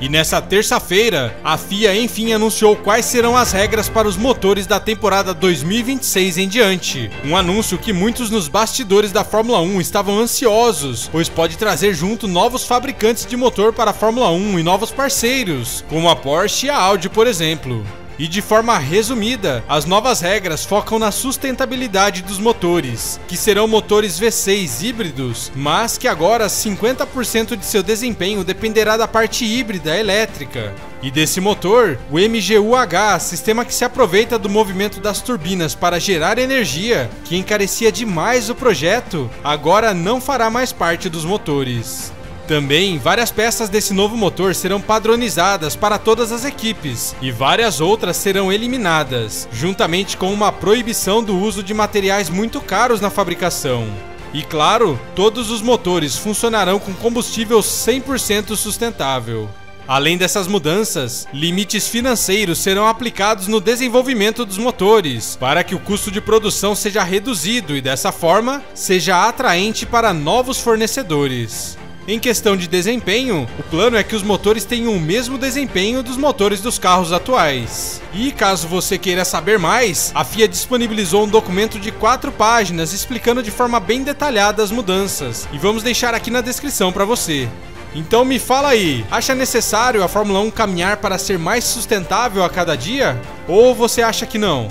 E nessa terça-feira, a FIA enfim anunciou quais serão as regras para os motores da temporada 2026 em diante. Um anúncio que muitos nos bastidores da Fórmula 1 estavam ansiosos, pois pode trazer junto novos fabricantes de motor para a Fórmula 1 e novos parceiros, como a Porsche e a Audi, por exemplo. E de forma resumida, as novas regras focam na sustentabilidade dos motores, que serão motores V6 híbridos, mas que agora 50% de seu desempenho dependerá da parte híbrida elétrica. E desse motor, o MGUH, sistema que se aproveita do movimento das turbinas para gerar energia, que encarecia demais o projeto, agora não fará mais parte dos motores. Também, várias peças desse novo motor serão padronizadas para todas as equipes e várias outras serão eliminadas, juntamente com uma proibição do uso de materiais muito caros na fabricação. E claro, todos os motores funcionarão com combustível 100% sustentável. Além dessas mudanças, limites financeiros serão aplicados no desenvolvimento dos motores, para que o custo de produção seja reduzido e dessa forma seja atraente para novos fornecedores. Em questão de desempenho, o plano é que os motores tenham o mesmo desempenho dos motores dos carros atuais. E caso você queira saber mais, a FIA disponibilizou um documento de quatro páginas explicando de forma bem detalhada as mudanças, e vamos deixar aqui na descrição para você. Então me fala aí, acha necessário a Fórmula 1 caminhar para ser mais sustentável a cada dia? Ou você acha que não?